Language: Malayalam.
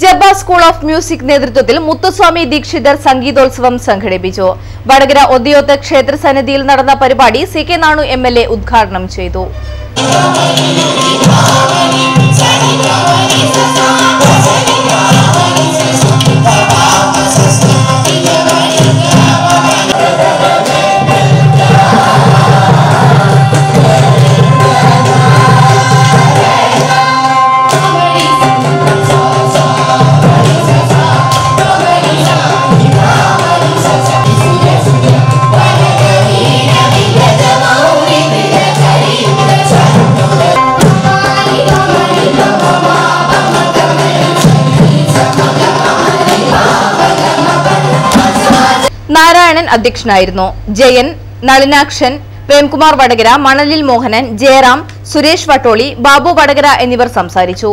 ജബ സ്കൂൾ ഓഫ് മ്യൂസിക് നേതൃത്വത്തിൽ മുത്തുസ്വാമി ദീക്ഷിതർ സംഗീതോത്സവം സംഘടിപ്പിച്ചു. വടകര ഒദ്യോത്ത ക്ഷേത്ര സന്നിധിയിൽ നടന്ന പരിപാടി സി കെ നാണു എ ഉദ്ഘാടനം ചെയ്തു. നാരായണൻ അധ്യക്ഷനായിരുന്നു. ജയൻ നളിനാക്ഷൻ പ്രേംകുമാർ വടകര മണലിൽ മോഹനൻ ജയറാം സുരേഷ് വട്ടോളി ബാബു വടകര എന്നിവർ സംസാരിച്ചു.